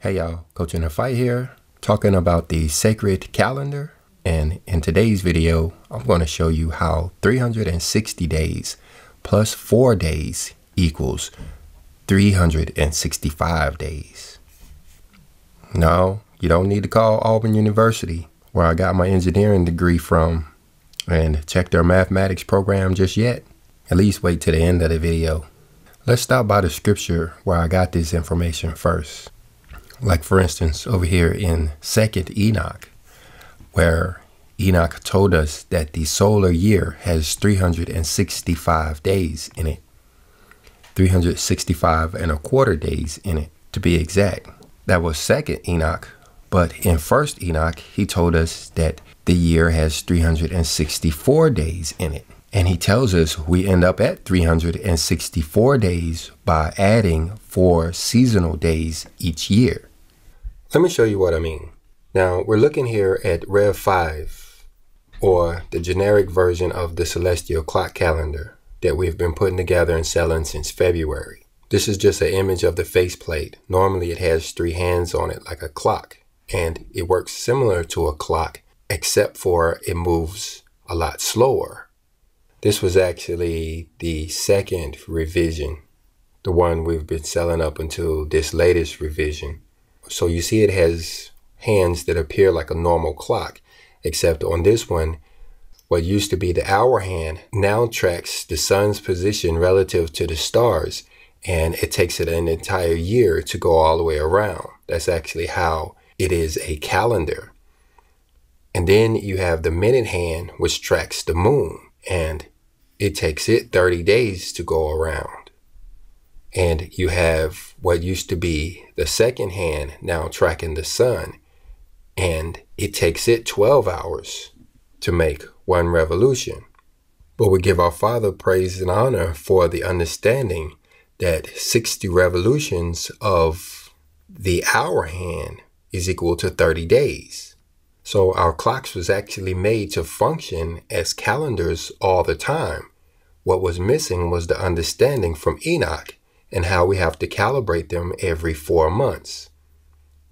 Hey y'all, Coach in the Fight here, talking about the sacred calendar. And in today's video, I'm going to show you how 360 days plus 4 days equals 365 days. No, you don't need to call Auburn University, where I got my engineering degree from, and check their mathematics program just yet. At least wait to the end of the video. Let's stop by the scripture where I got this information first. Like for instance, over here in 2nd Enoch, where Enoch told us that the solar year has 365 days in it. 365 and a quarter days in it, to be exact. That was 2nd Enoch, but in 1st Enoch, he told us that the year has 364 days in it. And he tells us we end up at 364 days by adding four seasonal days each year. Let me show you what I mean. Now, we're looking here at Rev 5, or the generic version of the celestial clock calendar that we've been putting together and selling since February. This is just an image of the faceplate. Normally it has three hands on it like a clock, and it works similar to a clock, except for it moves a lot slower this was actually the second revision, the one we've been selling up until this latest revision. So you see it has hands that appear like a normal clock, except on this one, what used to be the hour hand now tracks the sun's position relative to the stars, and it takes it an entire year to go all the way around. That's actually how it is a calendar. And then you have the minute hand, which tracks the moon and it takes it 30 days to go around. And you have what used to be the second hand now tracking the sun, and it takes it 12 hours to make one revolution. But we give our Father praise and honor for the understanding that 60 revolutions of the hour hand is equal to 30 days. So our clocks was actually made to function as calendars all the time. What was missing was the understanding from Enoch and how we have to calibrate them every four months.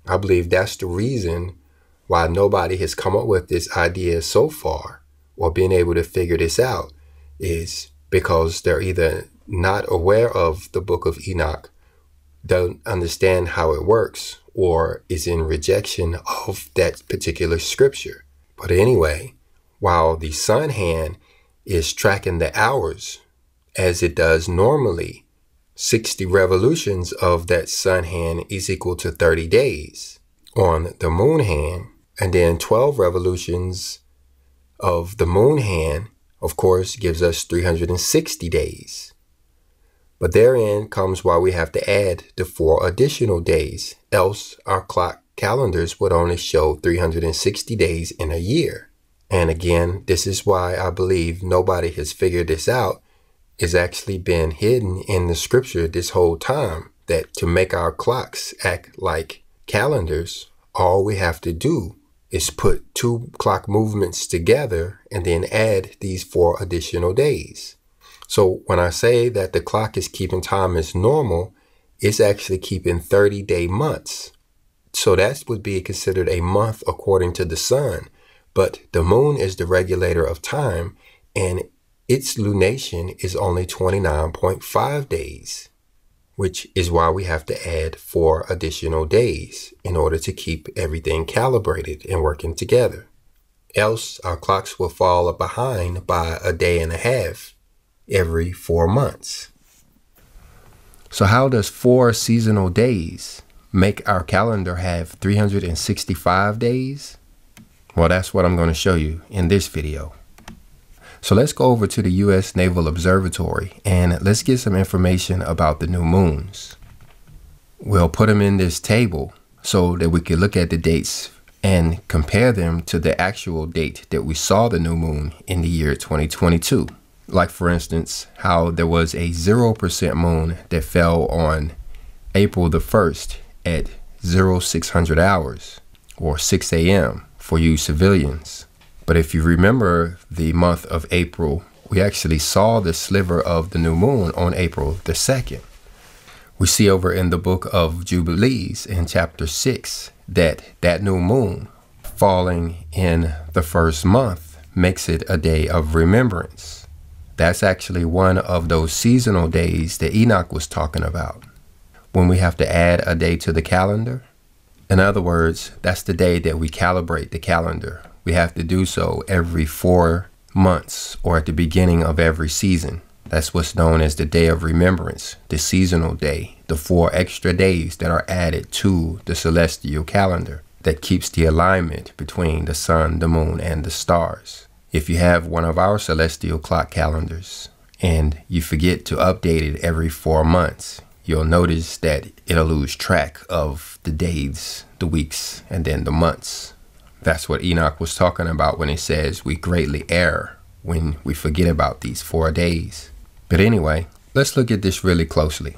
I believe that's the reason why nobody has come up with this idea so far or been able to figure this out is because they're either not aware of the book of Enoch, don't understand how it works, or is in rejection of that particular scripture. But anyway, while the sun hand is tracking the hours as it does normally, 60 revolutions of that sun hand is equal to 30 days on the moon hand, and then 12 revolutions of the moon hand, of course, gives us 360 days. But therein comes why we have to add the four additional days, else our clock calendars would only show 360 days in a year. And again, this is why I believe nobody has figured this out. It's actually been hidden in the scripture this whole time that to make our clocks act like calendars, all we have to do is put two clock movements together and then add these four additional days. So when I say that the clock is keeping time as normal, it's actually keeping 30 day months. So that would be considered a month according to the sun. But the moon is the regulator of time and its lunation is only 29.5 days, which is why we have to add four additional days in order to keep everything calibrated and working together. Else our clocks will fall behind by a day and a half every four months. So, how does four seasonal days make our calendar have 365 days? Well, that's what I'm going to show you in this video. So let's go over to the U.S. Naval Observatory and let's get some information about the new moons. We'll put them in this table so that we can look at the dates and compare them to the actual date that we saw the new moon in the year 2022. Like, for instance, how there was a 0% moon that fell on April the 1st at 0600 hours or 6 a.m. for you civilians. But if you remember the month of April, we actually saw the sliver of the new moon on April the 2nd. We see over in the book of Jubilees in chapter 6 that that new moon falling in the first month makes it a day of remembrance. That's actually one of those seasonal days that Enoch was talking about. When we have to add a day to the calendar. In other words, that's the day that we calibrate the calendar. We have to do so every four months or at the beginning of every season. That's what's known as the Day of Remembrance, the seasonal day, the four extra days that are added to the celestial calendar that keeps the alignment between the sun, the moon, and the stars. If you have one of our celestial clock calendars and you forget to update it every four months, you'll notice that it'll lose track of the days, the weeks, and then the months. That's what Enoch was talking about when he says we greatly err when we forget about these four days. But anyway, let's look at this really closely.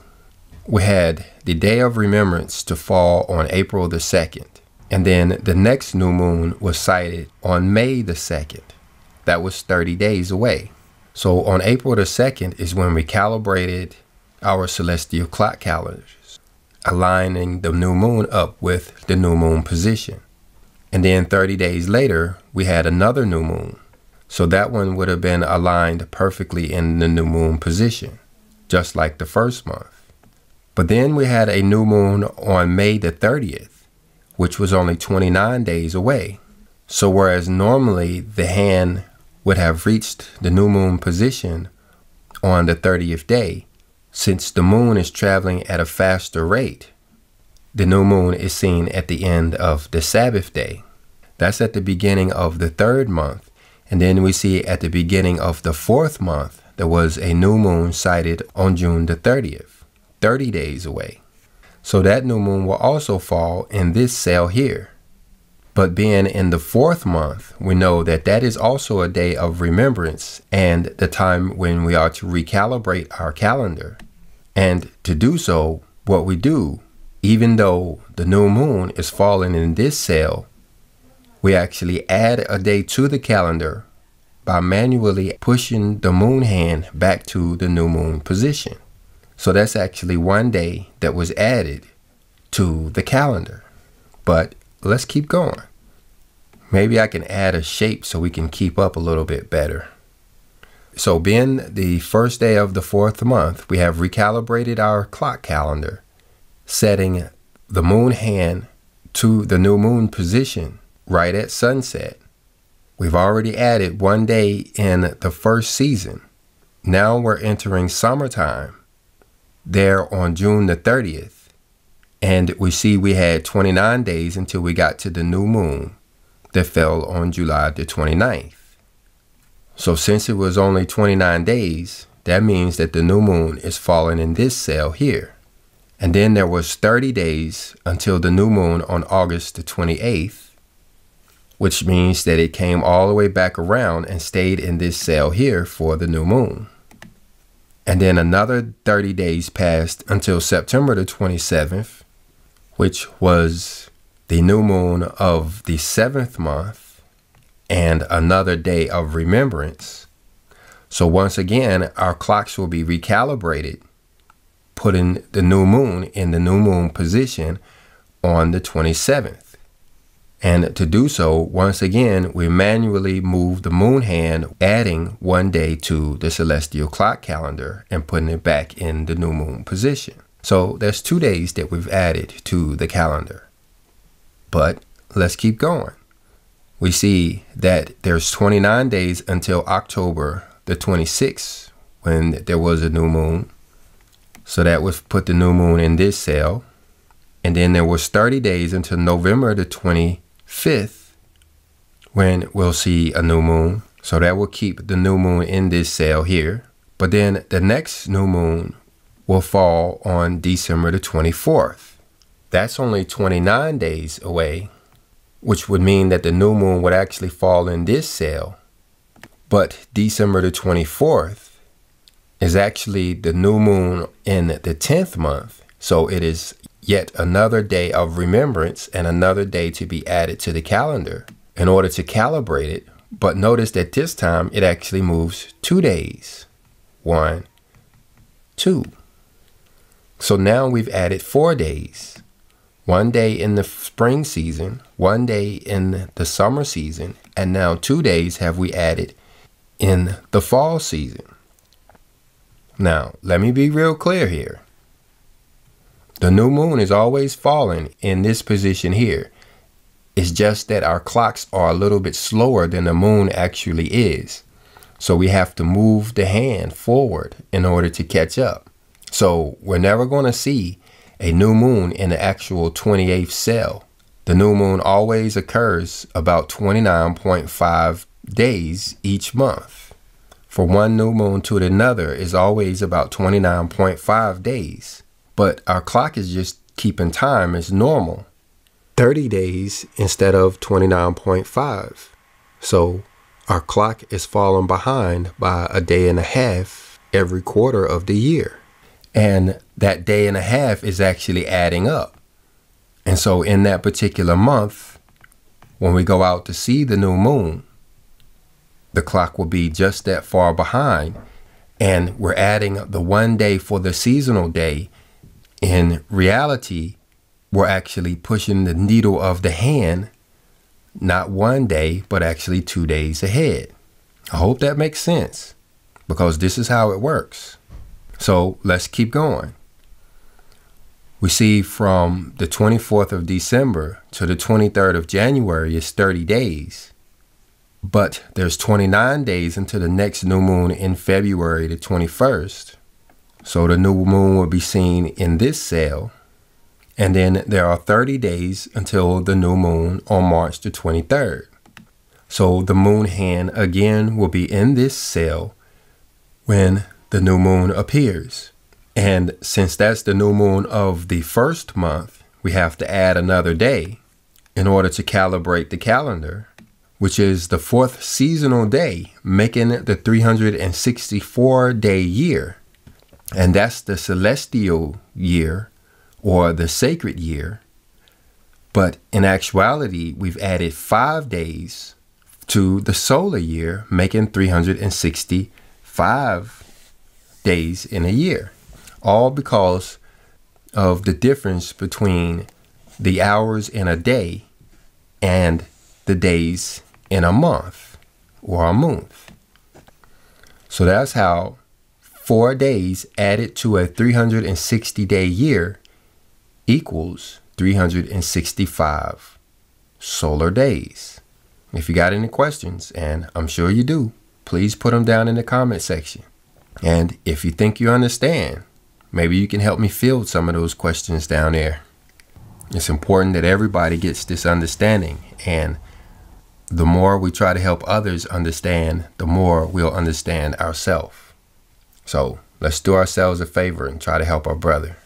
We had the Day of Remembrance to fall on April the 2nd, and then the next new moon was sighted on May the 2nd. That was 30 days away. So on April the 2nd is when we calibrated our celestial clock calendars, aligning the new moon up with the new moon position. And then 30 days later, we had another new moon. So that one would have been aligned perfectly in the new moon position, just like the first month. But then we had a new moon on May the 30th, which was only 29 days away. So whereas normally the hand would have reached the new moon position on the 30th day, since the moon is traveling at a faster rate, the new moon is seen at the end of the Sabbath day. That's at the beginning of the third month and then we see at the beginning of the fourth month, there was a new moon sighted on June the 30th, 30 days away. So that new moon will also fall in this cell here. But being in the fourth month, we know that that is also a day of remembrance and the time when we are to recalibrate our calendar. And to do so, what we do, even though the new moon is falling in this cell, we actually add a day to the calendar by manually pushing the moon hand back to the new moon position. So that's actually one day that was added to the calendar. But let's keep going. Maybe I can add a shape so we can keep up a little bit better. So being the first day of the fourth month, we have recalibrated our clock calendar, setting the moon hand to the new moon position right at sunset. We've already added one day in the first season. Now we're entering summertime there on June the 30th. And we see we had 29 days until we got to the new moon that fell on July the 29th. So since it was only 29 days, that means that the new moon is falling in this cell here. And then there was 30 days until the new moon on August the 28th which means that it came all the way back around and stayed in this cell here for the new moon. And then another 30 days passed until September the 27th, which was the new moon of the seventh month and another day of remembrance. So once again, our clocks will be recalibrated, putting the new moon in the new moon position on the 27th. And to do so, once again, we manually move the moon hand, adding one day to the celestial clock calendar and putting it back in the new moon position. So there's two days that we've added to the calendar. But let's keep going. We see that there's 29 days until October the 26th when there was a new moon. So that was put the new moon in this cell. And then there was 30 days until November the 25th when we'll see a new moon. So that will keep the new moon in this cell here. But then the next new moon will fall on December the 24th. That's only 29 days away, which would mean that the new moon would actually fall in this cell. But December the 24th is actually the new moon in the 10th month. So it is yet another day of remembrance and another day to be added to the calendar in order to calibrate it. But notice that this time it actually moves two days. One, two. So now we've added four days. One day in the spring season, one day in the summer season, and now two days have we added in the fall season. Now, let me be real clear here. The new moon is always falling in this position here. It's just that our clocks are a little bit slower than the moon actually is. So we have to move the hand forward in order to catch up. So we're never going to see a new moon in the actual 28th cell. The new moon always occurs about 29.5 days each month. For one new moon to another is always about 29.5 days. But our clock is just keeping time as normal. 30 days instead of 29.5. So our clock is falling behind by a day and a half every quarter of the year. And that day and a half is actually adding up. And so in that particular month, when we go out to see the new moon, the clock will be just that far behind. And we're adding the one day for the seasonal day. In reality, we're actually pushing the needle of the hand not one day, but actually two days ahead. I hope that makes sense because this is how it works. So let's keep going. We see from the 24th of December to the 23rd of January is 30 days. But there's 29 days until the next new moon in February the 21st. So the new moon will be seen in this cell and then there are 30 days until the new moon on March the 23rd. So the moon hand again will be in this cell when the new moon appears. And since that's the new moon of the first month, we have to add another day in order to calibrate the calendar, which is the fourth seasonal day, making it the 364 day year. And that's the celestial year or the sacred year. But in actuality, we've added five days to the solar year, making 365 days in a year. All because of the difference between the hours in a day and the days in a month or a month. So that's how four days added to a 360 day year equals 365 solar days. If you got any questions, and I'm sure you do, please put them down in the comment section. And if you think you understand, maybe you can help me field some of those questions down there. It's important that everybody gets this understanding. And the more we try to help others understand, the more we'll understand ourselves. So let's do ourselves a favor and try to help our brother.